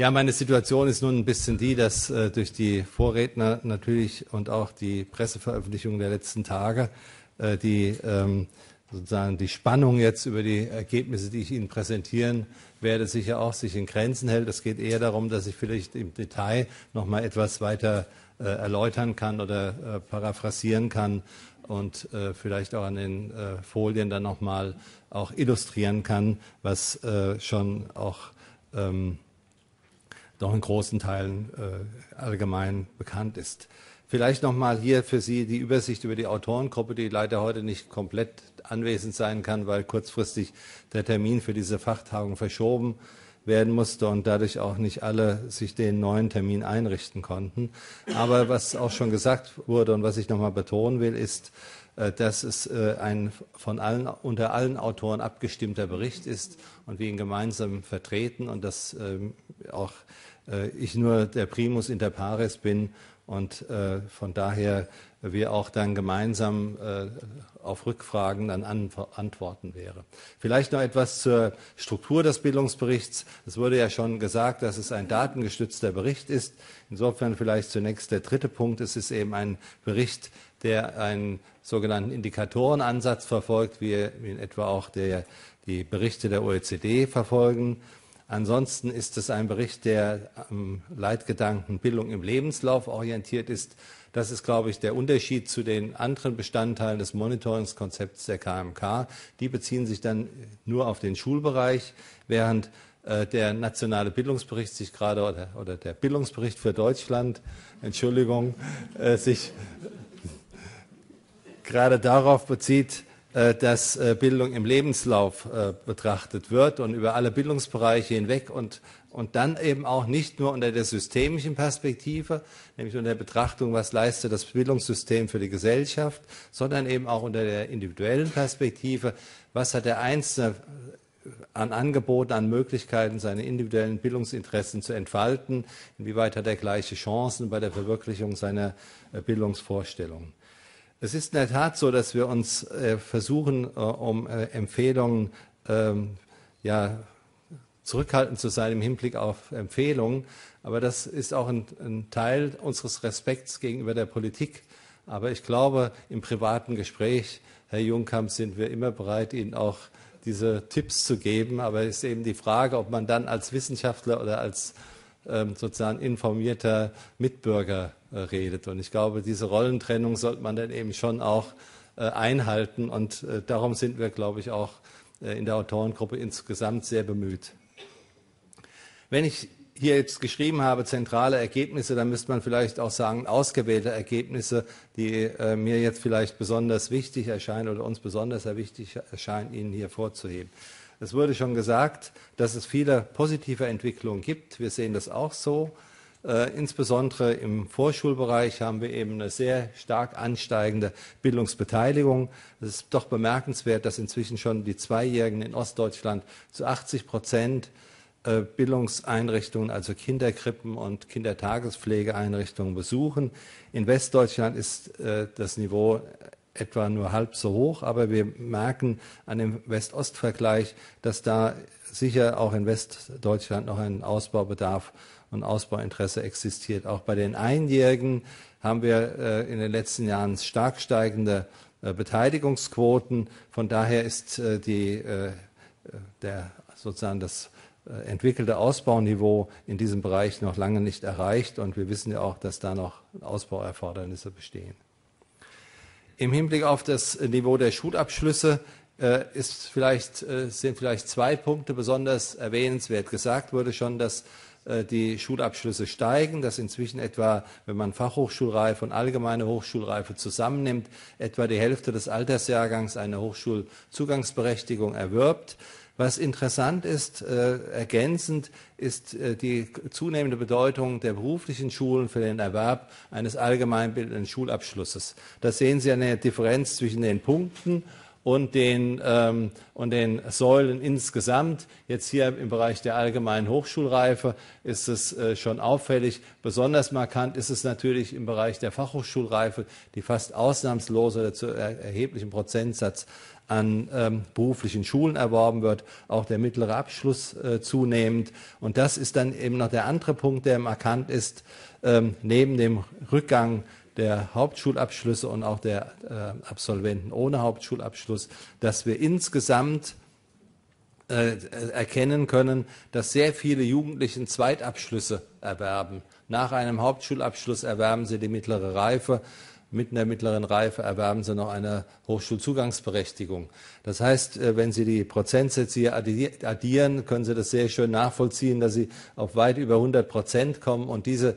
Ja, meine Situation ist nun ein bisschen die, dass äh, durch die Vorredner natürlich und auch die Presseveröffentlichung der letzten Tage äh, die ähm, sozusagen die Spannung jetzt über die Ergebnisse, die ich Ihnen präsentieren werde, sicher auch sich in Grenzen hält. Es geht eher darum, dass ich vielleicht im Detail noch mal etwas weiter äh, erläutern kann oder äh, paraphrasieren kann und äh, vielleicht auch an den äh, Folien dann noch mal auch illustrieren kann, was schon auch ähm, doch in großen Teilen äh, allgemein bekannt ist. Vielleicht nochmal hier für Sie die Übersicht über die Autorengruppe, die leider heute nicht komplett anwesend sein kann, weil kurzfristig der Termin für diese Fachtagung verschoben werden musste und dadurch auch nicht alle sich den neuen Termin einrichten konnten. Aber was auch schon gesagt wurde und was ich nochmal betonen will, ist, äh, dass es äh, ein von allen, unter allen Autoren abgestimmter Bericht ist und wir ihn gemeinsam vertreten und dass ähm, auch ich nur der Primus inter pares bin und äh, von daher wir auch dann gemeinsam äh, auf Rückfragen dann antworten wäre. Vielleicht noch etwas zur Struktur des Bildungsberichts. Es wurde ja schon gesagt, dass es ein datengestützter Bericht ist. Insofern vielleicht zunächst der dritte Punkt. Es ist eben ein Bericht, der einen sogenannten Indikatorenansatz verfolgt, wie in etwa auch der, die Berichte der OECD verfolgen. Ansonsten ist es ein Bericht, der am Leitgedanken Bildung im Lebenslauf orientiert ist. Das ist, glaube ich, der Unterschied zu den anderen Bestandteilen des Monitoringskonzepts der KMK. Die beziehen sich dann nur auf den Schulbereich, während äh, der nationale Bildungsbericht sich gerade oder, oder, der Bildungsbericht für Deutschland, Entschuldigung, äh, sich gerade darauf bezieht, dass äh, Bildung im Lebenslauf äh, betrachtet wird und über alle Bildungsbereiche hinweg und, und dann eben auch nicht nur unter der systemischen Perspektive, nämlich unter der Betrachtung, was leistet das Bildungssystem für die Gesellschaft, sondern eben auch unter der individuellen Perspektive, was hat der Einzelne an Angeboten, an Möglichkeiten, seine individuellen Bildungsinteressen zu entfalten, inwieweit hat er gleiche Chancen bei der Verwirklichung seiner Bildungsvorstellungen. Es ist in der Tat so, dass wir uns äh, versuchen, äh, um äh, Empfehlungen ähm, ja, zurückhaltend zu sein im Hinblick auf Empfehlungen. Aber das ist auch ein, ein, Teil unseres Respekts gegenüber der Politik. Aber ich glaube, im privaten Gespräch, Herr Jungkamp, sind wir immer bereit, Ihnen auch diese Tipps zu geben. Aber es ist eben die Frage, ob man dann als Wissenschaftler oder als ähm, sozusagen informierter Mitbürger redet. Und ich glaube, diese Rollentrennung sollte man dann eben schon auch äh, einhalten. Und äh, darum sind wir, glaube ich, auch in der Autorengruppe insgesamt sehr bemüht. Wenn ich hier jetzt geschrieben habe, zentrale Ergebnisse, dann müsste man vielleicht auch sagen, ausgewählte Ergebnisse, die äh, mir jetzt vielleicht besonders wichtig erscheinen oder uns besonders wichtig erscheinen, Ihnen hier vorzuheben. Es wurde schon gesagt, dass es viele positive Entwicklungen gibt. Wir sehen das auch so. Äh, insbesondere im Vorschulbereich haben wir eben eine sehr stark ansteigende Bildungsbeteiligung. Es ist doch bemerkenswert, dass inzwischen schon die Zweijährigen in Ostdeutschland zu 80 Prozent äh, Bildungseinrichtungen, also Kinderkrippen und Kindertagespflegeeinrichtungen besuchen. In Westdeutschland ist äh, das Niveau etwa nur halb so hoch, aber wir merken an dem West-Ost-Vergleich, dass da sicher auch in Westdeutschland noch ein Ausbaubedarf und Ausbauinteresse existiert. Auch bei den Einjährigen haben wir äh, in den letzten Jahren stark steigende äh, Beteiligungsquoten. Von daher ist äh, die, der, sozusagen das entwickelte Ausbauniveau in diesem Bereich noch lange nicht erreicht. Und wir wissen ja auch, dass da noch Ausbauerfordernisse bestehen. Im Hinblick auf das Niveau der Schulabschlüsse ist vielleicht, sind vielleicht zwei Punkte besonders erwähnenswert. Gesagt wurde schon, dass die Schulabschlüsse steigen, dass inzwischen etwa, wenn man Fachhochschulreife und allgemeine Hochschulreife zusammennimmt, etwa die Hälfte des Altersjahrgangs eine Hochschulzugangsberechtigung erwirbt. Was interessant ist, äh, ergänzend, ist äh, die zunehmende Bedeutung der beruflichen Schulen für den Erwerb eines allgemeinbildenden Schulabschlusses. Da sehen Sie eine Differenz zwischen den Punkten und den, ähm, und den Säulen insgesamt. Jetzt hier im Bereich der allgemeinen Hochschulreife ist es äh, schon auffällig. Besonders markant ist es natürlich im Bereich der Fachhochschulreife, die fast ausnahmslos oder zu erheblichem Prozentsatz an ähm, beruflichen Schulen erworben wird, auch der mittlere Abschluss äh, zunehmend. Und das ist dann eben noch der andere Punkt, der markant ist, ähm, neben dem Rückgang der Hauptschulabschlüsse und auch der äh, Absolventen ohne Hauptschulabschluss, dass wir insgesamt äh, erkennen können, dass sehr viele Jugendliche Zweitabschlüsse erwerben. Nach einem Hauptschulabschluss erwerben sie die mittlere Reife. Mit der mittleren Reife erwerben sie noch eine Hochschulzugangsberechtigung. Das heißt, äh, wenn Sie die Prozentsätze hier addieren, können Sie das sehr schön nachvollziehen, dass Sie auf weit über 100 Prozent kommen. Und diese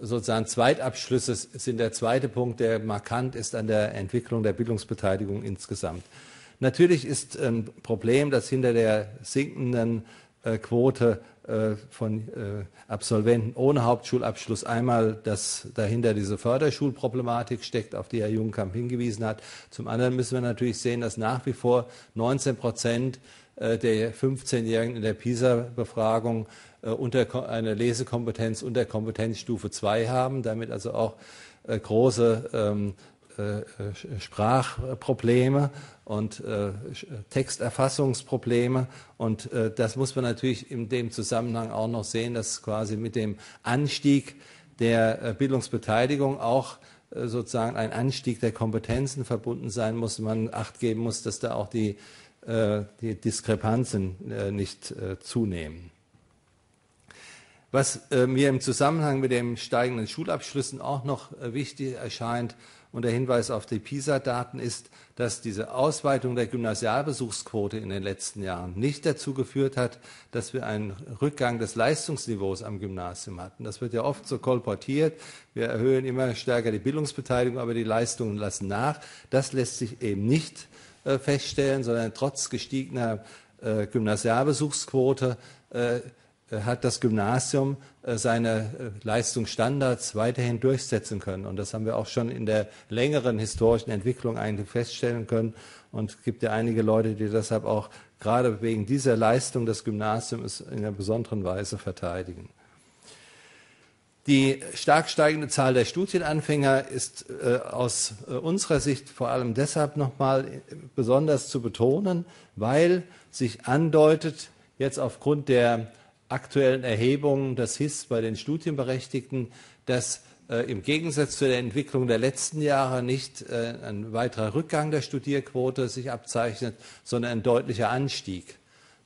sozusagen Zweitabschlüsse sind der zweite Punkt, der markant ist an der Entwicklung der Bildungsbeteiligung insgesamt. Natürlich ist ein Problem, dass hinter der sinkenden äh, Quote äh, von äh, Absolventen ohne Hauptschulabschluss einmal, dass dahinter diese Förderschulproblematik steckt, auf die Herr Jungenkamp hingewiesen hat. Zum anderen müssen wir natürlich sehen, dass nach wie vor 19 Prozent der 15-Jährigen in der PISA-Befragung unter eine Lesekompetenz unter Kompetenzstufe 2 haben, damit also auch große ähm, Sprachprobleme und äh, Texterfassungsprobleme. Und äh, das muss man natürlich in dem Zusammenhang auch noch sehen, dass quasi mit dem Anstieg der äh, Bildungsbeteiligung auch äh, sozusagen ein Anstieg der Kompetenzen verbunden sein muss. Man acht geben muss, dass da auch die, äh, die Diskrepanzen äh, nicht zunehmen. Was mir im Zusammenhang mit den steigenden Schulabschlüssen auch noch wichtig erscheint, und der Hinweis auf die PISA-Daten ist, dass diese Ausweitung der Gymnasialbesuchsquote in den letzten Jahren nicht dazu geführt hat, dass wir einen Rückgang des Leistungsniveaus am Gymnasium hatten. Das wird ja oft so kolportiert. Wir erhöhen immer stärker die Bildungsbeteiligung, aber die Leistungen lassen nach. Das lässt sich eben nicht äh, feststellen, sondern trotz gestiegener äh, Gymnasialbesuchsquote äh, äh, hat das Gymnasium äh, seine äh, Leistungsstandards weiterhin durchsetzen können. Und das haben wir auch schon in der längeren historischen Entwicklung eigentlich feststellen können. Und es gibt ja einige Leute, die deshalb auch gerade wegen dieser Leistung des Gymnasiums in einer besonderen Weise verteidigen. Die stark steigende Zahl der Studienanfänger ist äh, aus äh, unserer Sicht vor allem deshalb nochmal besonders zu betonen, weil sich andeutet, jetzt aufgrund der aktuellen Erhebungen des HIS bei den Studienberechtigten, dass äh, im Gegensatz zu der Entwicklung der letzten Jahre nicht äh, ein weiterer Rückgang der Studierquote sich abzeichnet, sondern ein deutlicher Anstieg.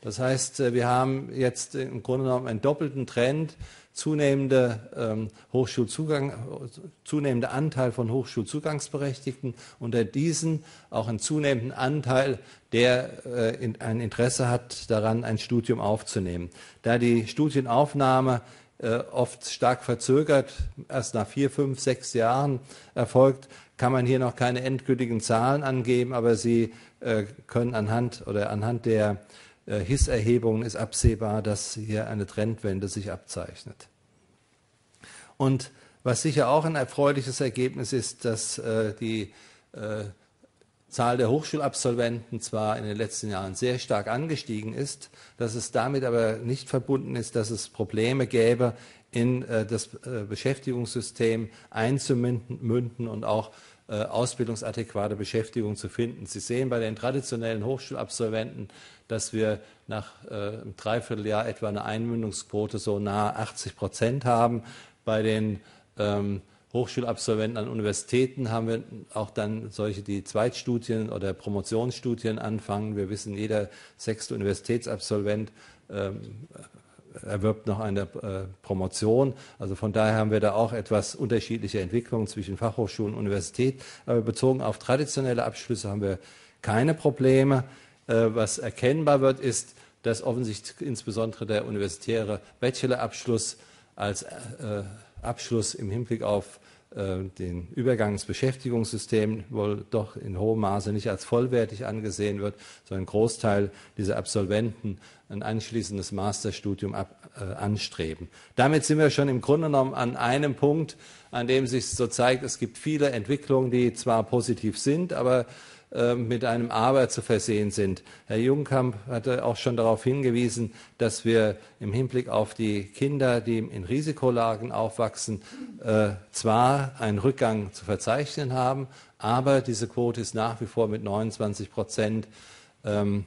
Das heißt, äh, wir haben jetzt im Grunde genommen einen doppelten Trend zunehmende ähm, Hochschulzugang, zunehmender Anteil von Hochschulzugangsberechtigten, unter diesen auch einen zunehmenden Anteil, der äh, in, ein Interesse hat, daran ein Studium aufzunehmen. Da die Studienaufnahme äh, oft stark verzögert, erst nach vier, fünf, sechs Jahren erfolgt, kann man hier noch keine endgültigen Zahlen angeben, aber sie äh, können anhand oder anhand der HIS-Erhebungen ist absehbar, dass hier eine Trendwende sich abzeichnet. Und was sicher auch ein erfreuliches Ergebnis ist, dass äh, die äh, Zahl der Hochschulabsolventen zwar in den letzten Jahren sehr stark angestiegen ist, dass es damit aber nicht verbunden ist, dass es Probleme gäbe, in äh, das äh, Beschäftigungssystem einzumünden und auch äh, ausbildungsadäquate Beschäftigung zu finden. Sie sehen bei den traditionellen Hochschulabsolventen dass wir nach äh, einem Dreivierteljahr etwa eine Einmündungsquote so nahe 80 Prozent haben. Bei den ähm, Hochschulabsolventen an Universitäten haben wir auch dann solche, die Zweitstudien oder Promotionsstudien anfangen. Wir wissen, jeder sechste Universitätsabsolvent ähm, erwirbt noch eine äh, Promotion. Also von daher haben wir da auch etwas unterschiedliche Entwicklungen zwischen Fachhochschulen und Universität. Aber bezogen auf traditionelle Abschlüsse haben wir keine Probleme. Äh, was erkennbar wird, ist, dass offensichtlich insbesondere der universitäre Bachelorabschluss als äh, Abschluss im Hinblick auf äh, den Übergang ins Beschäftigungssystem wohl doch in hohem Maße nicht als vollwertig angesehen wird, sondern ein Großteil dieser Absolventen ein anschließendes Masterstudium ab, äh, anstreben. Damit sind wir schon im Grunde genommen an einem Punkt, an dem sich so zeigt, es gibt viele Entwicklungen, die zwar positiv sind, aber mit einem Aber zu versehen sind. Herr Jungkamp hatte auch schon darauf hingewiesen, dass wir im Hinblick auf die Kinder, die in Risikolagen aufwachsen, äh, zwar einen Rückgang zu verzeichnen haben, aber diese Quote ist nach wie vor mit 29 Prozent ähm,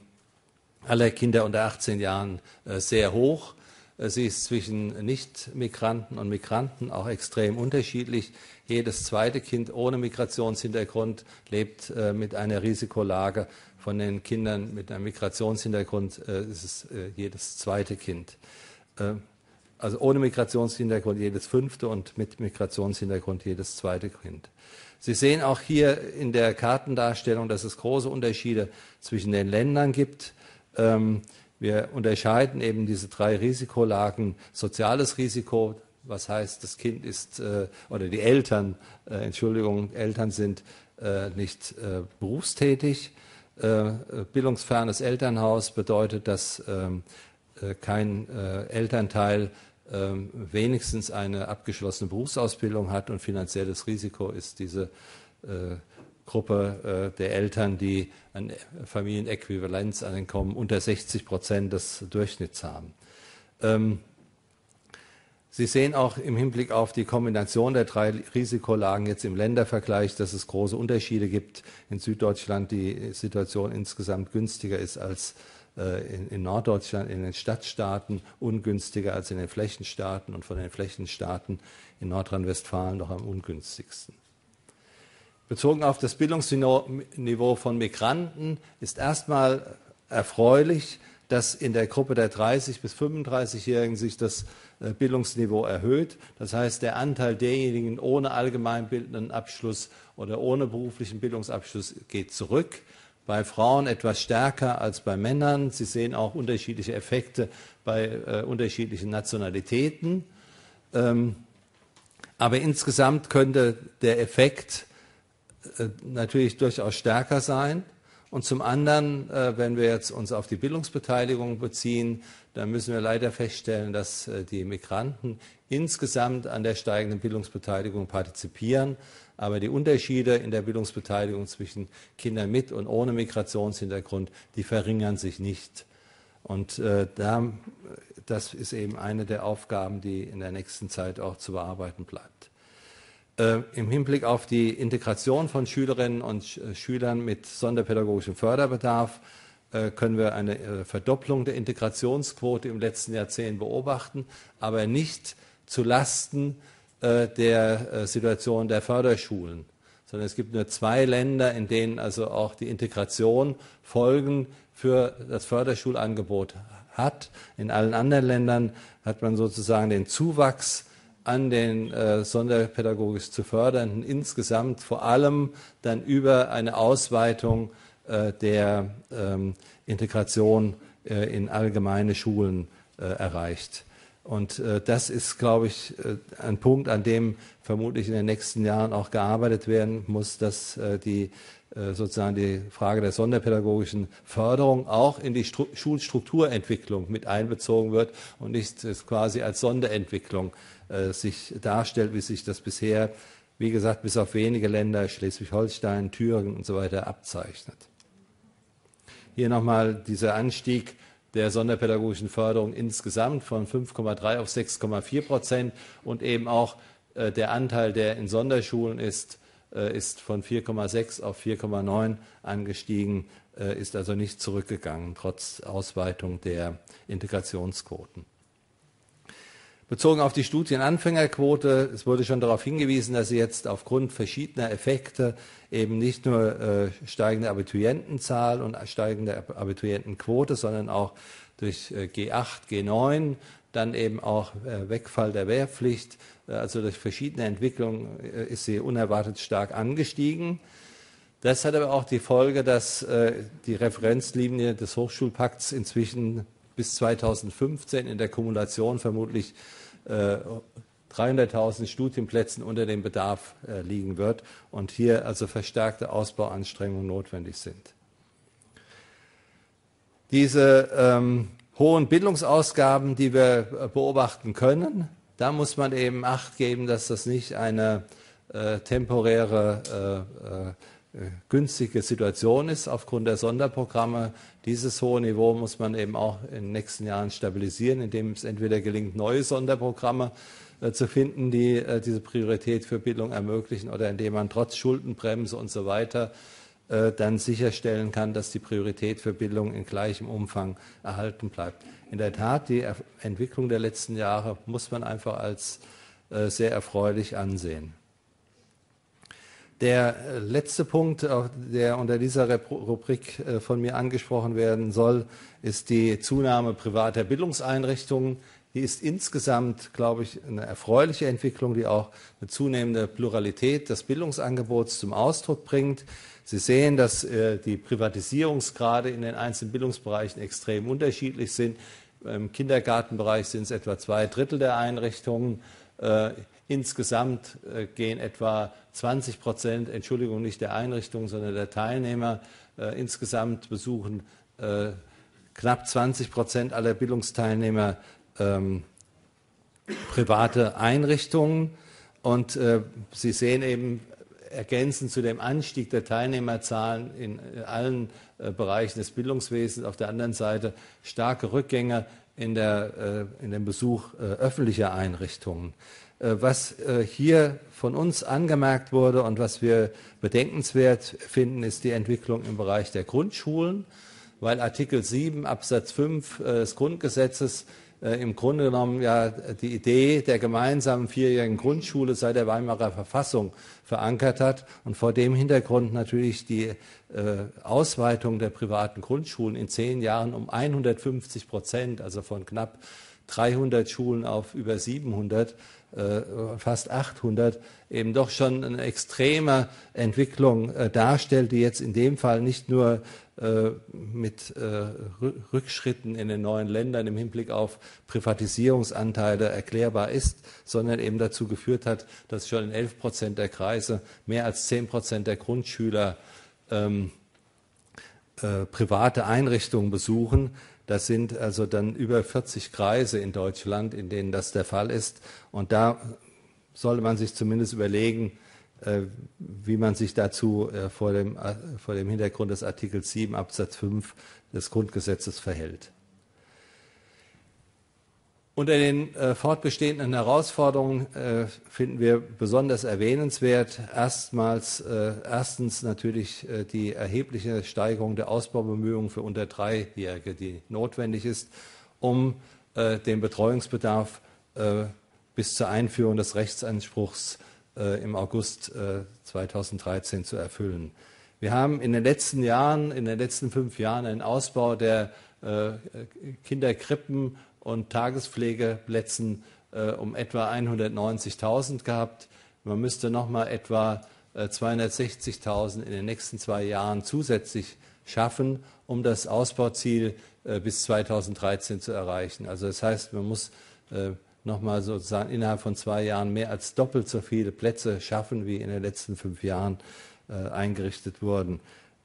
aller Kinder unter 18 Jahren äh, sehr hoch. Sie ist zwischen Nicht-Migranten und Migranten auch extrem unterschiedlich. Jedes zweite Kind ohne Migrationshintergrund lebt äh, mit einer Risikolage. Von den Kindern mit einem Migrationshintergrund äh, ist es äh, jedes zweite Kind. Äh, also ohne Migrationshintergrund jedes fünfte und mit Migrationshintergrund jedes zweite Kind. Sie sehen auch hier in der Kartendarstellung, dass es große Unterschiede zwischen den Ländern gibt. Ähm, wir unterscheiden eben diese drei Risikolagen. Soziales Risiko, was heißt, das Kind ist äh, oder die Eltern, äh, Entschuldigung, Eltern sind äh, nicht äh, berufstätig. Äh, bildungsfernes Elternhaus bedeutet, dass ähm, äh, kein Elternteil ähm, wenigstens eine abgeschlossene Berufsausbildung hat und finanzielles Risiko ist diese Gruppe der Eltern, die ein Familienäquivalenzeinkommen unter 60 Prozent des Durchschnitts haben. Ähm, Sie sehen auch im Hinblick auf die Kombination der drei Risikolagen jetzt im Ländervergleich, dass es große Unterschiede gibt. In Süddeutschland die Situation insgesamt günstiger ist als äh, in, in, Norddeutschland, in den Stadtstaaten, ungünstiger als in den Flächenstaaten und von den Flächenstaaten in Nordrhein-Westfalen noch am ungünstigsten. Bezogen auf das Bildungsniveau von Migranten ist erstmal erfreulich, dass in der Gruppe der 30 bis 35-Jährigen sich das äh, Bildungsniveau erhöht. Das heißt, der Anteil derjenigen ohne allgemeinbildenden Abschluss oder ohne beruflichen Bildungsabschluss geht zurück. Bei Frauen etwas stärker als bei Männern. Sie sehen auch unterschiedliche Effekte bei äh, unterschiedlichen Nationalitäten. Ähm, aber insgesamt könnte der Effekt natürlich durchaus stärker sein. Und zum anderen, äh, wenn wir jetzt uns auf die Bildungsbeteiligung beziehen, dann müssen wir leider feststellen, dass äh, die Migranten insgesamt an der steigenden Bildungsbeteiligung partizipieren. Aber die Unterschiede in der Bildungsbeteiligung zwischen Kindern mit und ohne Migrationshintergrund, die verringern sich nicht. Und äh, da, das ist eben eine der Aufgaben, die in der nächsten Zeit auch zu bearbeiten bleibt. Äh, im Hinblick auf die Integration von Schülerinnen und äh, Schülern mit sonderpädagogischem Förderbedarf äh, können wir eine Verdopplung der Integrationsquote im letzten Jahrzehnt beobachten, aber nicht zu Lasten der Situation der Förderschulen, sondern es gibt nur zwei Länder, in denen also auch die Integration Folgen für das Förderschulangebot hat. In allen anderen Ländern hat man sozusagen den Zuwachs an den äh, sonderpädagogisch zu fördernden insgesamt vor allem dann über eine Ausweitung äh, der ähm, Integration äh, in allgemeine Schulen äh, erreicht. Und äh, das ist, glaube ich, äh, ein Punkt, an dem vermutlich in den nächsten Jahren auch gearbeitet werden muss, dass die sozusagen die Frage der sonderpädagogischen Förderung auch in die Stru Schulstrukturentwicklung mit einbezogen wird und nicht quasi als Sonderentwicklung äh, sich darstellt, wie sich das bisher, wie gesagt, bis auf wenige Länder, Schleswig-Holstein, Thüringen und so weiter, abzeichnet. Hier nochmal dieser Anstieg der sonderpädagogischen Förderung insgesamt von 5,3 auf 6,4 Prozent und eben auch äh, der Anteil, der in Sonderschulen ist, äh, ist von 4,6 auf 4,9 angestiegen, äh, ist also nicht zurückgegangen, trotz Ausweitung der Integrationsquoten. Bezogen auf die Studienanfängerquote, es wurde schon darauf hingewiesen, dass sie jetzt aufgrund verschiedener Effekte eben nicht nur äh, steigende Abiturientenzahl und steigende Abiturientenquote, sondern auch durch äh, G8, G9, dann eben auch äh, Wegfall der Wehrpflicht, äh, also durch verschiedene Entwicklungen äh, ist sie unerwartet stark angestiegen. Das hat aber auch die Folge, dass äh, die Referenzlinie des Hochschulpakts inzwischen bis 2015 in der Kumulation vermutlich 300.000 äh, Studienplätzen unter dem Bedarf äh, liegen wird und hier also verstärkte Ausbauanstrengungen notwendig sind. Diese ähm, hohen Bildungsausgaben, die wir äh, beobachten können, da muss man eben Acht geben, dass das nicht eine äh, temporäre äh, günstige Situation ist aufgrund der Sonderprogramme. Dieses hohe Niveau muss man eben auch in den nächsten Jahren stabilisieren, indem es entweder gelingt, neue Sonderprogramme äh, zu finden, die äh, diese Priorität für Bildung ermöglichen, oder indem man trotz Schuldenbremse und so weiter äh, dann sicherstellen kann, dass die Priorität für Bildung in gleichem Umfang erhalten bleibt. In der Tat, die Entwicklung der letzten Jahre muss man einfach als sehr erfreulich ansehen. Der äh, letzte Punkt, der unter dieser Rubrik äh, von mir angesprochen werden soll, ist die Zunahme privater Bildungseinrichtungen. Die ist insgesamt, glaube ich, eine erfreuliche Entwicklung, die auch eine zunehmende Pluralität des Bildungsangebots zum Ausdruck bringt. Sie sehen, dass äh, die Privatisierungsgrade in den einzelnen Bildungsbereichen extrem unterschiedlich sind. Im Kindergartenbereich sind es etwa zwei Drittel der Einrichtungen. Insgesamt äh, gehen etwa 20 Prozent, Entschuldigung, nicht der Einrichtungen, sondern der Teilnehmer, äh, insgesamt besuchen äh, knapp 20 Prozent aller Bildungsteilnehmer ähm, private Einrichtungen. Und äh, Sie sehen eben ergänzend zu dem Anstieg der Teilnehmerzahlen in allen äh, Bereichen des Bildungswesens auf der anderen Seite starke Rückgänge in, der, äh, in dem Besuch öffentlicher Einrichtungen. Äh, was äh, hier von uns angemerkt wurde und was wir bedenkenswert finden, ist die Entwicklung im Bereich der Grundschulen, weil Artikel 7 Absatz 5 äh, des Grundgesetzes im Grunde genommen ja die Idee der gemeinsamen vierjährigen Grundschule seit der Weimarer Verfassung verankert hat und vor dem Hintergrund natürlich die Ausweitung der privaten Grundschulen in zehn Jahren um 150 Prozent, also von knapp 300 Schulen auf über 700 äh, fast 800 eben doch schon eine extreme Entwicklung äh, darstellt, die jetzt in dem Fall nicht nur äh, mit Rückschritten in den neuen Ländern im Hinblick auf Privatisierungsanteile erklärbar ist, sondern eben dazu geführt hat, dass schon in 11 Prozent der Kreise mehr als 10 Prozent der Grundschüler ähm, äh, private Einrichtungen besuchen. Das sind also dann über 40 Kreise in Deutschland, in denen das der Fall ist. Und da sollte man sich zumindest überlegen, äh, wie man sich dazu äh, vor dem, äh, vor dem Hintergrund des Artikels 7 Absatz 5 des Grundgesetzes verhält. Unter den äh, fortbestehenden Herausforderungen äh, finden wir besonders erwähnenswert erstmals äh, erstens natürlich äh, die erhebliche Steigerung der Ausbaubemühungen für unter Dreijährige, die notwendig ist, um äh, den Betreuungsbedarf äh, bis zur Einführung des Rechtsanspruchs im August 2013 zu erfüllen. Wir haben in den letzten Jahren, in den letzten fünf Jahren einen Ausbau der Kinderkrippen und Tagespflegeplätzen äh, um etwa 190.000 gehabt. Man müsste noch mal etwa äh, 260.000 in den nächsten zwei Jahren zusätzlich schaffen, um das Ausbauziel äh, bis 2013 zu erreichen. Also das heißt, man muss äh, noch mal sozusagen innerhalb von zwei Jahren mehr als doppelt so viele Plätze schaffen, wie in den letzten fünf Jahren äh, eingerichtet wurden.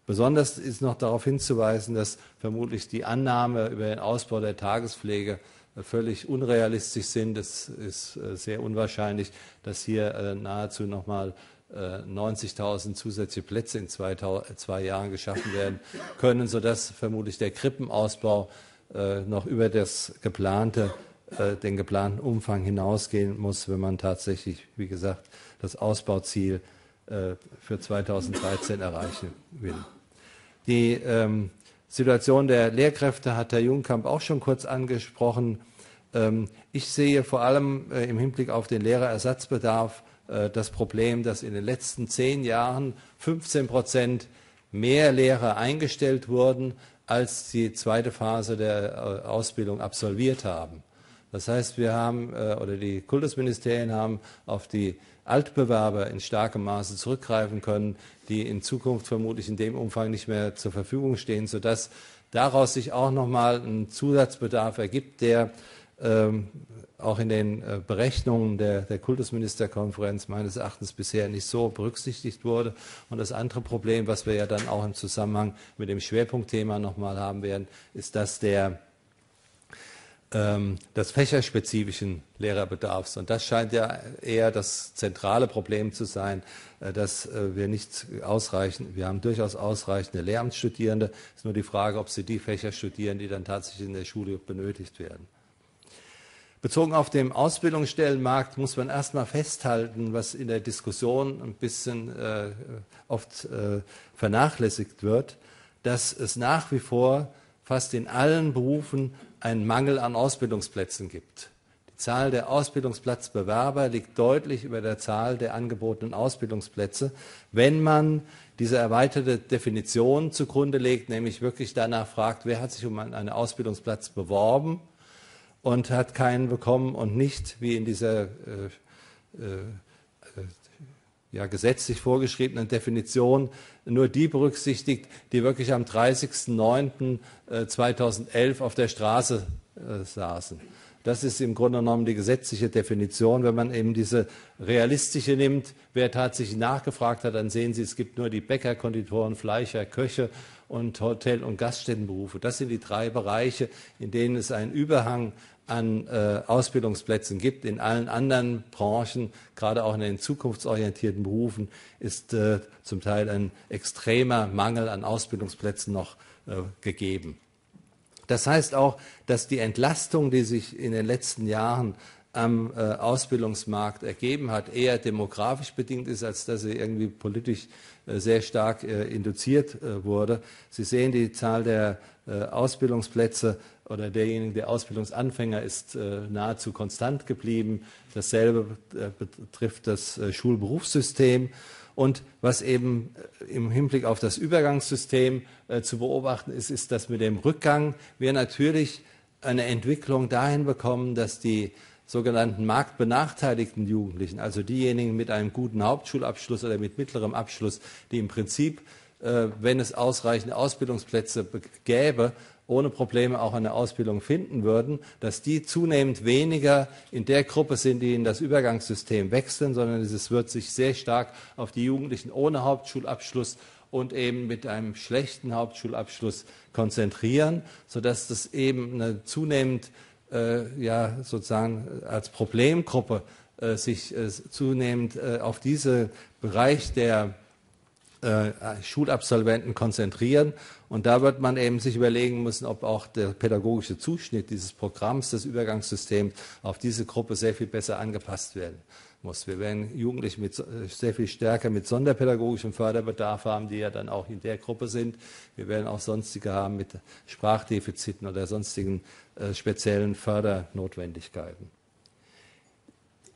Besonders ist noch darauf hinzuweisen, dass vermutlich die Annahme über den Ausbau der Tagespflege äh, völlig unrealistisch sind. Es ist äh, sehr unwahrscheinlich, dass hier äh, nahezu nochmal 90.000 zusätzliche Plätze in zwei, zwei, Jahren geschaffen werden können, sodass vermutlich der Krippenausbau noch über das geplante, den geplanten Umfang hinausgehen muss, wenn man tatsächlich, wie gesagt, das Ausbauziel für 2013 erreichen will. Die ähm, Situation der Lehrkräfte hat Herr Jungkamp auch schon kurz angesprochen. Ähm, ich sehe vor allem äh, im Hinblick auf den Lehrerersatzbedarf äh, das Problem, dass in den letzten zehn Jahren 15 Prozent mehr Lehrer eingestellt wurden, als die zweite Phase der äh, Ausbildung absolviert haben. Das heißt, wir haben oder die Kultusministerien haben auf die Altbewerber in starkem Maße zurückgreifen können, die in Zukunft vermutlich in dem Umfang nicht mehr zur Verfügung stehen, sodass daraus sich auch nochmal ein Zusatzbedarf ergibt, der ähm, auch in den äh, Berechnungen der, der, Kultusministerkonferenz meines Erachtens bisher nicht so berücksichtigt wurde. Und das andere Problem, was wir ja dann auch im Zusammenhang mit dem Schwerpunktthema nochmal haben werden, ist das der ähm, des fächerspezifischen Lehrerbedarfs. Und das scheint ja eher das zentrale Problem zu sein, äh, dass äh, wir nicht ausreichend, wir haben durchaus ausreichende Lehramtsstudierende. Es ist nur die Frage, ob sie die Fächer studieren, die dann tatsächlich in der Schule benötigt werden. Bezogen auf den Ausbildungsstellenmarkt muss man erstmal festhalten, was in der Diskussion ein bisschen äh, oft äh, vernachlässigt wird, dass es nach wie vor fast in allen Berufen einen Mangel an Ausbildungsplätzen gibt. Die Zahl der Ausbildungsplatzbewerber liegt deutlich über der Zahl der angebotenen Ausbildungsplätze, wenn man diese erweiterte Definition zugrunde legt, nämlich wirklich danach fragt, wer hat sich um einen Ausbildungsplatz beworben und hat keinen bekommen und nicht, wie in dieser äh, äh, ja, gesetzlich vorgeschriebenen Definition, nur die berücksichtigt, die wirklich am 30.09.2011 auf der Straße äh, saßen. Das ist im Grunde genommen die gesetzliche Definition. Wenn man eben diese realistische nimmt, wer tatsächlich nachgefragt hat, dann sehen Sie, es gibt nur die Bäcker, Konditoren, Fleischer, Köche und Hotel- und Gaststättenberufe. Das sind die drei Bereiche, in denen es einen Überhang an äh, Ausbildungsplätzen gibt. In allen anderen Branchen, gerade auch in den zukunftsorientierten Berufen, ist äh, zum Teil ein extremer Mangel an Ausbildungsplätzen noch äh, gegeben. Das heißt auch, dass die Entlastung, die sich in den letzten Jahren am äh, Ausbildungsmarkt ergeben hat, eher demografisch bedingt ist, als dass sie irgendwie politisch äh, sehr stark äh, induziert wurde. Sie sehen die Zahl der Ausbildungsplätze oder derjenige, der Ausbildungsanfänger ist, äh, nahezu konstant geblieben. Dasselbe äh, betrifft das äh, Schulberufssystem. Und was eben im Hinblick auf das Übergangssystem zu beobachten ist, ist, dass mit dem Rückgang wir natürlich eine Entwicklung dahin bekommen, dass die sogenannten marktbenachteiligten Jugendlichen, also diejenigen mit einem guten Hauptschulabschluss oder mit mittlerem Abschluss, die im Prinzip, wenn es ausreichende Ausbildungsplätze gäbe, ohne Probleme auch eine Ausbildung finden würden, dass die zunehmend weniger in der Gruppe sind, die in das Übergangssystem wechseln, sondern es wird sich sehr stark auf die Jugendlichen ohne Hauptschulabschluss und eben mit einem schlechten Hauptschulabschluss konzentrieren, sodass das eben eine zunehmend äh, ja sozusagen als Problemgruppe äh, sich äh, zunehmend äh, auf diesen Bereich der äh, Schulabsolventen konzentrieren. Und da wird man eben sich überlegen müssen, ob auch der pädagogische Zuschnitt dieses Programms, des Übergangssystems auf diese Gruppe sehr viel besser angepasst werden muss. Wir werden Jugendliche mit, äh, sehr viel stärker mit sonderpädagogischem Förderbedarf haben, die ja dann auch in der Gruppe sind. Wir werden auch sonstige haben mit Sprachdefiziten oder sonstigen äh, speziellen Fördernotwendigkeiten.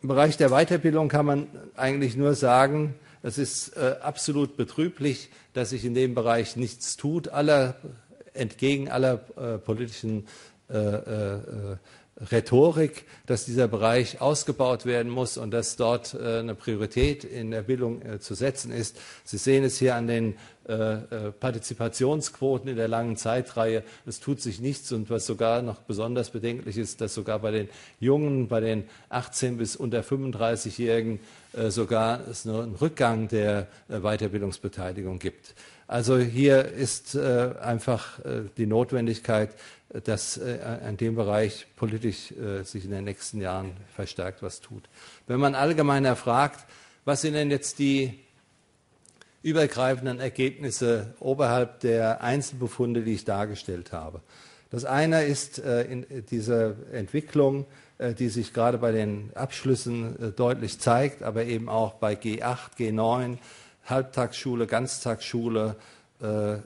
Im Bereich der Weiterbildung kann man eigentlich nur sagen, es ist äh, absolut betrüblich, dass sich in dem Bereich nichts tut, aller, entgegen aller äh, politischen äh, äh Rhetorik, dass dieser Bereich ausgebaut werden muss und dass dort äh, eine Priorität in der Bildung äh, zu setzen ist. Sie sehen es hier an den Partizipationsquoten in der langen Zeitreihe. Es tut sich nichts und was sogar noch besonders bedenklich ist, dass sogar bei den Jungen, bei den 18 bis unter 35-Jährigen äh, sogar es nur einen Rückgang der äh, Weiterbildungsbeteiligung gibt. Also hier ist äh, einfach die Notwendigkeit, dass in dem Bereich politisch sich in den nächsten Jahren verstärkt was tut. Wenn man allgemeiner fragt, was sind denn jetzt die übergreifenden Ergebnisse oberhalb der Einzelbefunde, die ich dargestellt habe? Das eine ist in dieser Entwicklung äh, die sich gerade bei den Abschlüssen äh, deutlich zeigt, aber eben auch bei G8, G9, Halbtagsschule, Ganztagsschule, äh,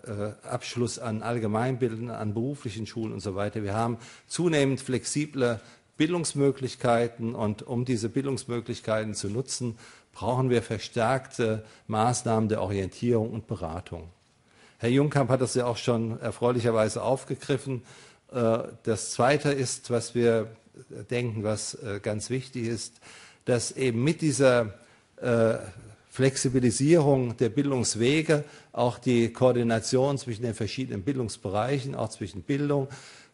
Abschluss an Allgemeinbildenden, an beruflichen Schulen und so weiter. Wir haben zunehmend flexible Bildungsmöglichkeiten und um diese Bildungsmöglichkeiten zu nutzen, brauchen wir verstärkte Maßnahmen der Orientierung und Beratung. Herr Jungkamp hat das ja auch schon erfreulicherweise aufgegriffen. Das Zweite ist, was wir denken, was äh, ganz wichtig ist, dass eben mit dieser äh, Flexibilisierung der Bildungswege auch die Koordination zwischen den verschiedenen Bildungsbereichen, auch zwischen Bildung,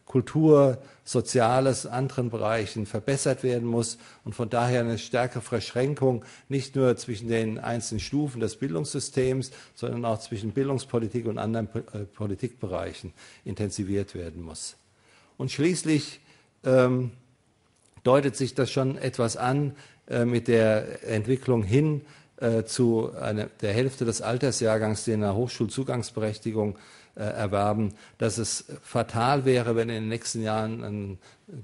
Kultur, Soziales, anderen Bereichen verbessert werden muss und von daher eine stärkere Verschränkung nicht nur zwischen den einzelnen Stufen des Bildungssystems, sondern auch zwischen Bildungspolitik und anderen äh, Politikbereichen intensiviert werden muss. Und schließlich ähm, deutet sich das schon etwas an äh, mit der Entwicklung hin äh, zu einer, der Hälfte des Altersjahrgangs, die eine Hochschulzugangsberechtigung äh, erwerben, dass es fatal wäre, wenn in den nächsten Jahren ein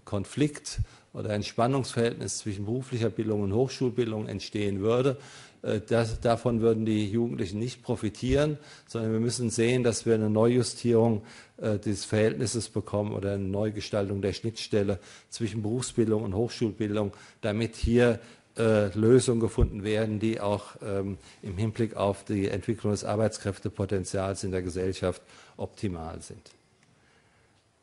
Konflikt oder ein Spannungsverhältnis zwischen beruflicher Bildung und Hochschulbildung entstehen würde. Äh, das, davon würden die Jugendlichen nicht profitieren, sondern wir müssen sehen, dass wir eine Neujustierung äh, des Verhältnisses bekommen oder eine Neugestaltung der Schnittstelle zwischen Berufsbildung und Hochschulbildung, damit hier äh, Lösungen gefunden werden, die auch ähm, im Hinblick auf die Entwicklung des Arbeitskräftepotenzials in der Gesellschaft optimal sind.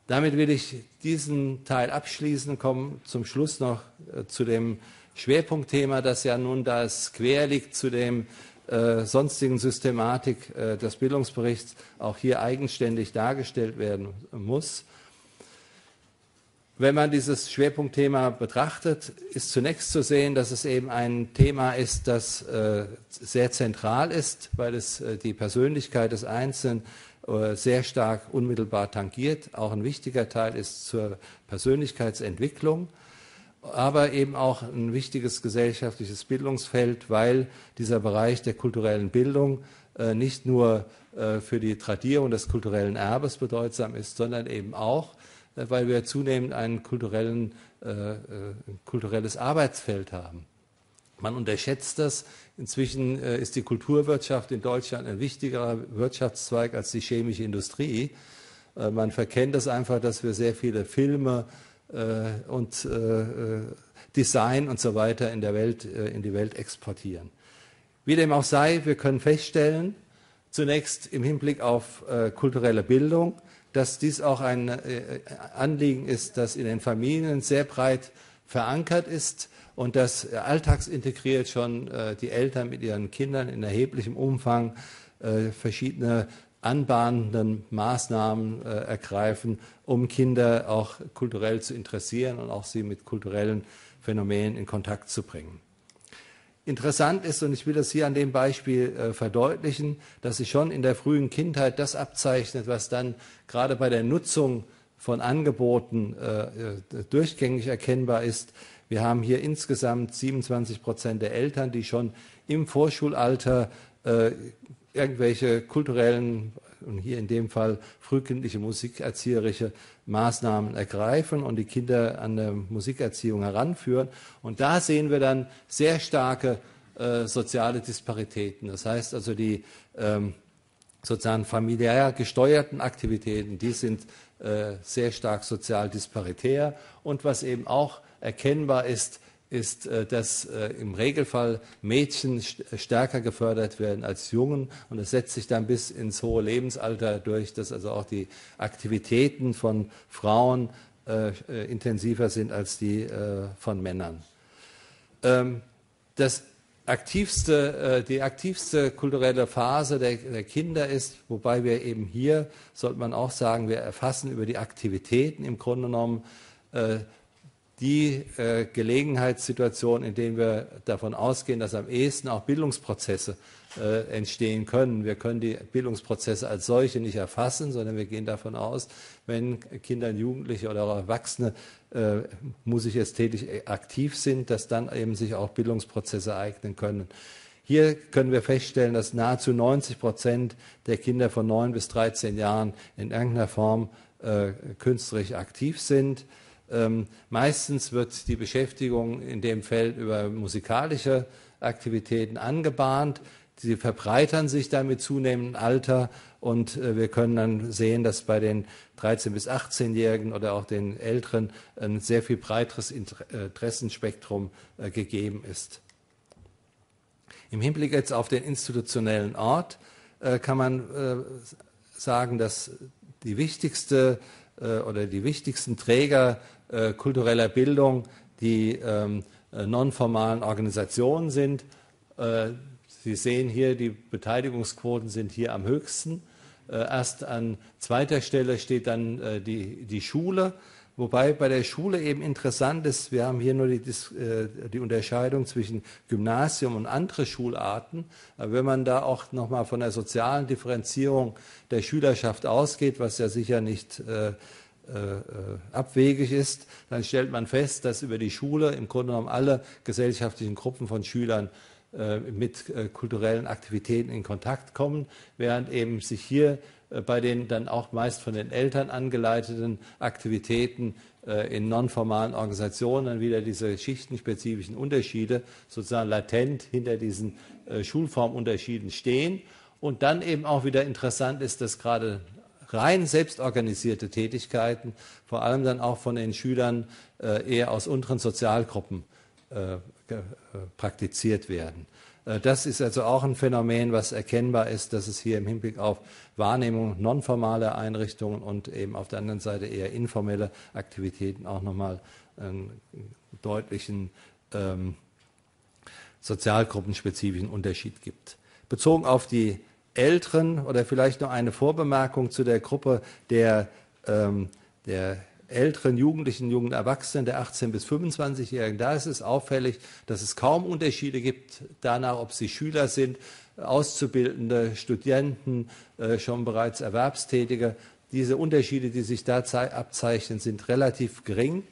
Damit will ich diesen Teil abschließen und komme zum Schluss noch äh, zu dem Schwerpunktthema, das ja nun das quer liegt zu dem äh, sonstigen Systematik äh, des Bildungsberichts auch hier eigenständig dargestellt werden muss. Wenn man dieses Schwerpunktthema betrachtet, ist zunächst zu sehen, dass es eben ein Thema ist, das äh, sehr zentral ist, weil es äh, die Persönlichkeit des Einzelnen äh, sehr stark unmittelbar tangiert, auch ein wichtiger Teil ist zur Persönlichkeitsentwicklung, aber eben auch ein wichtiges gesellschaftliches Bildungsfeld, weil dieser Bereich der kulturellen Bildung nicht nur für die Tradierung des kulturellen Erbes bedeutsam ist, sondern eben auch weil wir zunehmend ein äh, äh, kulturelles Arbeitsfeld haben. Man unterschätzt das. Inzwischen äh, ist die Kulturwirtschaft in Deutschland ein wichtigerer Wirtschaftszweig als die chemische Industrie. Äh, man verkennt das einfach, dass wir sehr viele Filme äh, und Design und so weiter in, der Welt, in die Welt exportieren. Wie dem auch sei, wir können feststellen, zunächst im Hinblick auf kulturelle Bildung, dass dies auch ein äh, Anliegen ist, das in den Familien sehr breit verankert ist und dass alltagsintegriert schon äh, die Eltern mit ihren Kindern in erheblichem Umfang äh, verschiedene anbahnenden Maßnahmen ergreifen, um Kinder auch kulturell zu interessieren und auch sie mit kulturellen Phänomenen in Kontakt zu bringen. Interessant ist, und ich will das hier an dem Beispiel äh, verdeutlichen, dass sich schon in der frühen Kindheit das abzeichnet, was dann gerade bei der Nutzung von Angeboten äh, äh durchgängig erkennbar ist. Wir haben hier insgesamt 27 Prozent der Eltern, die schon im Vorschulalter äh, irgendwelche kulturellen und hier in dem Fall frühkindliche musikerzieherische Maßnahmen ergreifen und die Kinder an der Musikerziehung heranführen. Und da sehen wir dann sehr starke äh, soziale Disparitäten. Das heißt also, die ähm, sozusagen familiär gesteuerten Aktivitäten, die sind äh, sehr stark sozial disparitär. Und was eben auch erkennbar ist, ist, äh, dass äh, im Regelfall Mädchen stärker gefördert werden als Jungen. Und das setzt sich dann bis ins hohe Lebensalter durch, dass also auch die Aktivitäten von Frauen äh, intensiver sind als die von Männern. Ähm, das aktivste, die aktivste kulturelle Phase der, Kinder ist, wobei wir eben hier, sollte man auch sagen, wir erfassen über die Aktivitäten im Grunde genommen die äh, Gelegenheitssituation, in denen wir davon ausgehen, dass am ehesten auch Bildungsprozesse äh, entstehen können. Wir können die Bildungsprozesse als solche nicht erfassen, sondern wir gehen davon aus, wenn Kinder, Jugendliche oder Erwachsene äh, musisch ästhetisch aktiv sind, dass dann eben sich auch Bildungsprozesse ereignen können. Hier können wir feststellen, dass nahezu 90 Prozent der Kinder von 9 bis 13 Jahren in irgendeiner Form äh, künstlerisch aktiv sind. Ähm, meistens wird die Beschäftigung in dem Feld über musikalische Aktivitäten angebahnt. Sie verbreitern sich dann mit zunehmendem Alter und äh, wir können dann sehen, dass bei den 13- bis 18-Jährigen oder auch den Älteren ein sehr viel breiteres Interessenspektrum äh, gegeben ist. Im Hinblick jetzt auf den institutionellen Ort äh, kann man äh, sagen, dass die wichtigste äh, oder die wichtigsten Träger äh, kultureller Bildung die ähm, äh, nonformalen Organisationen sind. Sie sehen hier, die Beteiligungsquoten sind hier am höchsten. Erst an zweiter Stelle steht dann die, die Schule Wobei bei der Schule eben interessant ist, wir haben hier nur die, äh, die Unterscheidung zwischen Gymnasium und andere Schularten. Aber wenn man da auch nochmal von der sozialen Differenzierung der Schülerschaft ausgeht, was ja sicher nicht äh, äh, abwegig ist, dann stellt man fest, dass über die Schule im Grunde genommen alle gesellschaftlichen Gruppen von Schülern mit kulturellen Aktivitäten in Kontakt kommen, während eben sich hier bei den dann auch meist von den Eltern angeleiteten Aktivitäten in nonformalen Organisationen dann wieder diese schichtenspezifischen Unterschiede sozusagen latent hinter diesen Schulformunterschieden stehen. Und dann eben auch wieder interessant ist, dass gerade rein selbstorganisierte Tätigkeiten, vor allem dann auch von den Schülern äh, eher aus unteren Sozialgruppen äh, äh, praktiziert werden. Das ist also auch ein Phänomen, was erkennbar ist, dass es hier im Hinblick auf Wahrnehmung nonformaler Einrichtungen und eben auf der anderen Seite eher informelle Aktivitäten auch nochmal einen deutlichen ähm, sozialgruppenspezifischen Unterschied gibt. Bezogen auf die Älteren oder vielleicht noch eine Vorbemerkung zu der Gruppe der, ähm, der älteren Jugendlichen, jungen Erwachsenen, der 18- bis 25-Jährigen. Da ist es auffällig, dass es kaum Unterschiede gibt danach, ob sie Schüler sind, Auszubildende, Studenten, äh, schon bereits Erwerbstätige. Diese Unterschiede, die sich da abzeichnen, sind relativ gering.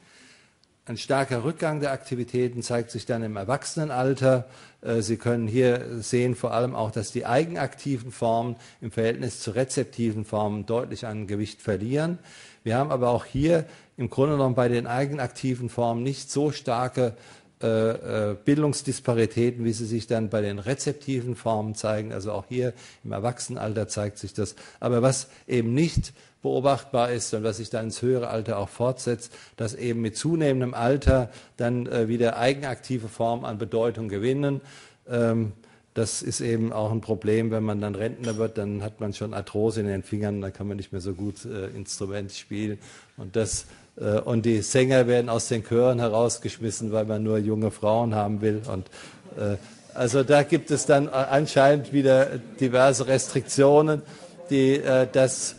Ein starker Rückgang der Aktivitäten zeigt sich dann im Erwachsenenalter. Äh, Sie können hier sehen vor allem auch, dass die eigenaktiven Formen im Verhältnis zu rezeptiven Formen deutlich an Gewicht verlieren. Wir haben aber auch hier im Grunde genommen bei den eigenaktiven Formen nicht so starke äh, äh, Bildungsdisparitäten, wie sie sich dann bei den rezeptiven Formen zeigen. Also auch hier im Erwachsenenalter zeigt sich das. Aber was eben nicht beobachtbar ist und was sich dann ins höhere Alter auch fortsetzt, dass eben mit zunehmendem Alter dann äh, wieder eigenaktive Formen an Bedeutung gewinnen. Ähm, das ist eben auch ein Problem, wenn man dann Rentner wird, dann hat man schon Arthrose in den Fingern, dann kann man nicht mehr so gut äh, Instrument spielen. Und, das, und die Sänger werden aus den Chören herausgeschmissen, weil man nur junge Frauen haben will. Und, äh, also da gibt es dann anscheinend wieder diverse Restriktionen, die äh, das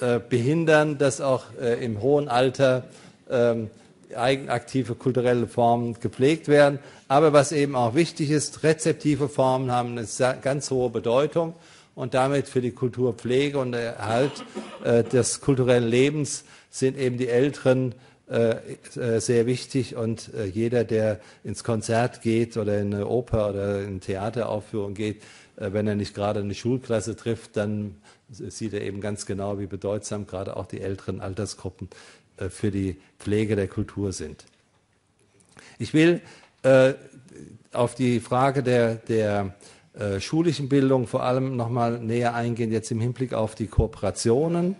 äh, behindern, dass auch äh, im hohen Alter ähm, eigenaktive kulturelle Formen gepflegt werden. Aber was eben auch wichtig ist, rezeptive Formen haben eine ganz hohe Bedeutung und damit für die Kulturpflege und Erhalt äh, des kulturellen Lebens sind eben die Älteren sehr wichtig und jeder, der ins Konzert geht oder in eine Oper oder in eine Theateraufführung geht, wenn er nicht gerade eine Schulklasse trifft, dann sieht er eben ganz genau, wie bedeutsam gerade auch die älteren Altersgruppen äh, für die Pflege der Kultur sind. Ich will äh, auf die Frage der, der äh, schulischen Bildung vor allem noch mal näher eingehen, jetzt im Hinblick auf die Kooperationen.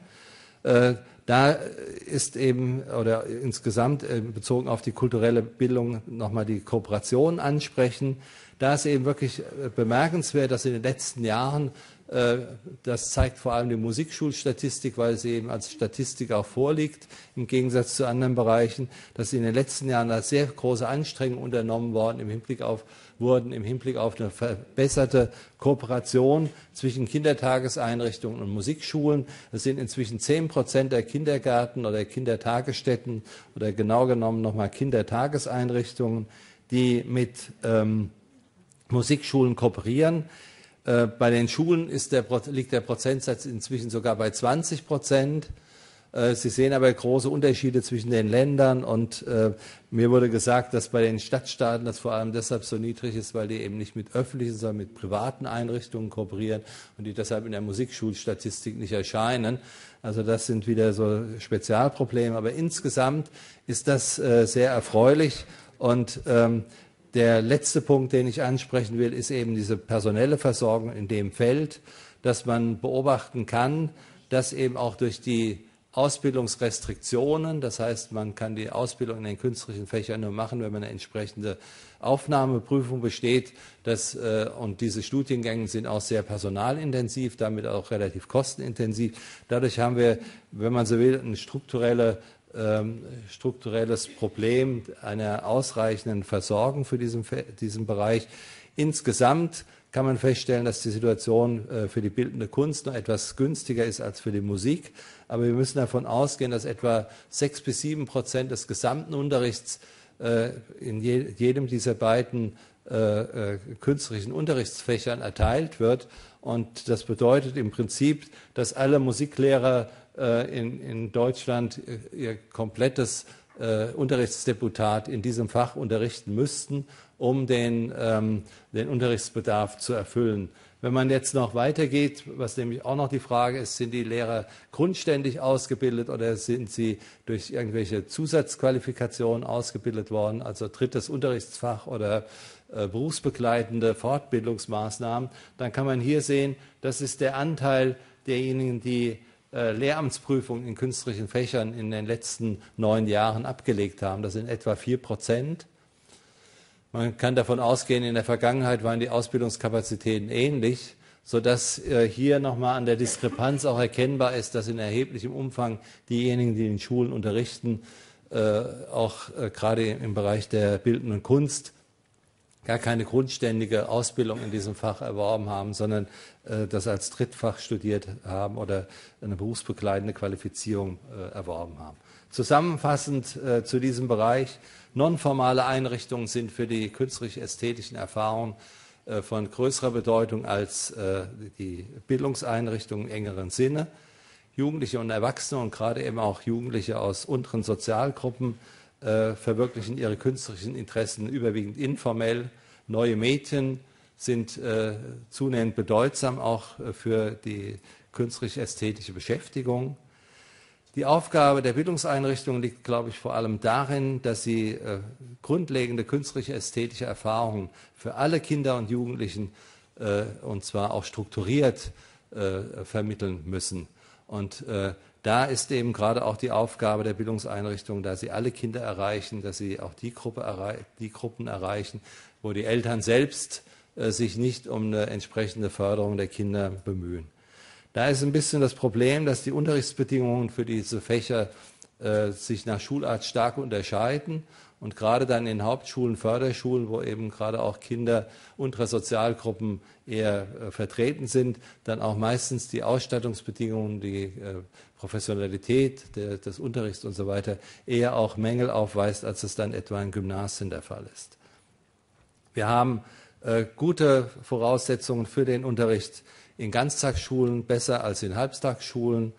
Da ist eben, oder insgesamt äh, bezogen auf die kulturelle Bildung, nochmal die Kooperation ansprechen. Da ist eben wirklich äh, bemerkenswert, dass in den letzten Jahren äh, das zeigt vor allem die Musikschulstatistik, weil sie eben als Statistik auch vorliegt, im Gegensatz zu anderen Bereichen, dass in den letzten Jahren da sehr große Anstrengungen unternommen worden im Hinblick auf, wurden im Hinblick auf eine verbesserte Kooperation zwischen Kindertageseinrichtungen und Musikschulen. Es sind inzwischen zehn Prozent der Kindergärten oder Kindertagesstätten oder genau genommen nochmal Kindertageseinrichtungen, die mit ähm, Musikschulen kooperieren. Äh, bei den Schulen der, liegt der Prozentsatz inzwischen sogar bei 20 Prozent. Äh, Sie sehen aber große Unterschiede zwischen den Ländern und äh, mir wurde gesagt, dass bei den Stadtstaaten das vor allem deshalb so niedrig ist, weil die eben nicht mit öffentlichen, sondern mit privaten Einrichtungen kooperieren und die deshalb in der Musikschulstatistik nicht erscheinen. Also das sind wieder so Spezialprobleme. Aber insgesamt ist das sehr erfreulich und ähm, der letzte Punkt, den ich ansprechen will, ist eben diese personelle Versorgung in dem Feld, dass man beobachten kann, dass eben auch durch die Ausbildungsrestriktionen, das heißt, man kann die Ausbildung in den künstlerischen Fächern nur machen, wenn man eine entsprechende Aufnahmeprüfung besteht. Das, äh, und diese Studiengänge sind auch sehr personalintensiv, damit auch relativ kostenintensiv. Dadurch haben wir, wenn man so will, eine strukturelle ähm, strukturelles Problem einer ausreichenden Versorgung für diesen, diesen Bereich. Insgesamt kann man feststellen, dass die Situation äh, für die bildende Kunst noch etwas günstiger ist als für die Musik. Aber wir müssen davon ausgehen, dass etwa sechs bis sieben Prozent des gesamten Unterrichts äh, in jedem dieser beiden äh, künstlerischen Unterrichtsfächern erteilt wird. Und das bedeutet im Prinzip, dass alle Musiklehrer in, in, Deutschland ihr komplettes äh, Unterrichtsdeputat in diesem Fach unterrichten müssten, um den, ähm, den Unterrichtsbedarf zu erfüllen. Wenn man jetzt noch weitergeht, was nämlich auch noch die Frage ist, sind die Lehrer grundständig ausgebildet oder sind sie durch irgendwelche Zusatzqualifikationen ausgebildet worden, also drittes Unterrichtsfach oder äh, berufsbegleitende Fortbildungsmaßnahmen, dann kann man hier sehen, das ist der Anteil derjenigen, die Lehramtsprüfungen in künstlerischen Fächern in den letzten neun Jahren abgelegt haben. Das sind etwa vier Prozent. Man kann davon ausgehen, in der Vergangenheit waren die Ausbildungskapazitäten ähnlich, sodass äh, hier nochmal an der Diskrepanz auch erkennbar ist, dass in erheblichem Umfang diejenigen, die in Schulen unterrichten, äh, auch äh, gerade im Bereich der bildenden Kunst gar keine grundständige Ausbildung in diesem Fach erworben haben, sondern äh, das als Drittfach studiert haben oder eine berufsbegleitende Qualifizierung äh, erworben haben. Zusammenfassend äh, zu diesem Bereich Nonformale Einrichtungen sind für die künstlerisch-ästhetischen Erfahrungen äh, von größerer Bedeutung als äh, die Bildungseinrichtungen im engeren Sinne. Jugendliche und Erwachsene und gerade eben auch Jugendliche aus unteren Sozialgruppen äh, verwirklichen ihre künstlerischen Interessen überwiegend informell. Neue Medien sind zunehmend bedeutsam auch für die künstlerisch-ästhetische Beschäftigung. Die Aufgabe der Bildungseinrichtungen liegt, glaube ich, vor allem darin, dass sie äh, grundlegende künstliche ästhetische Erfahrungen für alle Kinder und Jugendlichen äh, und zwar auch strukturiert äh, vermitteln müssen. Und äh, da ist eben gerade auch die Aufgabe der Bildungseinrichtungen, dass sie alle Kinder erreichen, dass sie auch die, Gruppe errei die Gruppen erreichen, wo die Eltern selbst äh, sich nicht um eine entsprechende Förderung der Kinder bemühen. Da ist ein bisschen das Problem, dass die Unterrichtsbedingungen für diese Fächer äh, sich nach Schulart stark unterscheiden und gerade dann in Hauptschulen, Förderschulen, wo eben gerade auch Kinder unterer Sozialgruppen eher äh, vertreten sind, dann auch meistens die Ausstattungsbedingungen, die äh, Professionalität der, des Unterrichts und so weiter eher auch Mängel aufweist, als es dann etwa in Gymnasien der Fall ist. Wir haben äh, gute Voraussetzungen für den Unterricht in Ganztagsschulen besser als in Halbtagsschulen.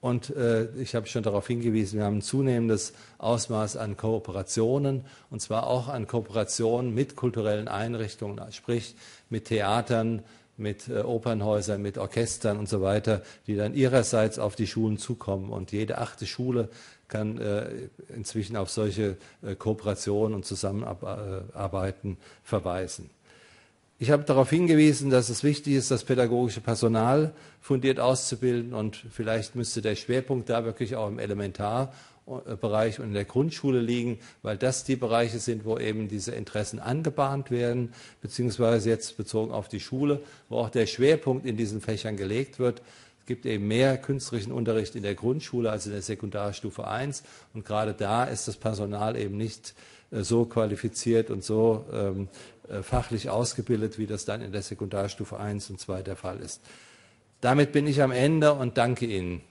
Und äh, ich habe schon darauf hingewiesen, wir haben ein zunehmendes Ausmaß an Kooperationen, und zwar auch an Kooperationen mit kulturellen Einrichtungen, sprich mit Theatern, mit äh, Opernhäusern, mit Orchestern und so weiter, die dann ihrerseits auf die Schulen zukommen. Und jede achte Schule kann äh, inzwischen auf solche äh, Kooperationen und Zusammenarbeiten verweisen. Ich habe darauf hingewiesen, dass es wichtig ist, das pädagogische Personal fundiert auszubilden und vielleicht müsste der Schwerpunkt da wirklich auch im Elementarbereich und in der Grundschule liegen, weil das die Bereiche sind, wo eben diese Interessen angebahnt werden, beziehungsweise jetzt bezogen auf die Schule, wo auch der Schwerpunkt in diesen Fächern gelegt wird. Es gibt eben mehr künstlerischen Unterricht in der Grundschule als in der Sekundarstufe 1 und gerade da ist das Personal eben nicht äh, so qualifiziert und so ähm, äh, fachlich ausgebildet, wie das dann in der Sekundarstufe 1 und 2 der Fall ist. Damit bin ich am Ende und danke Ihnen.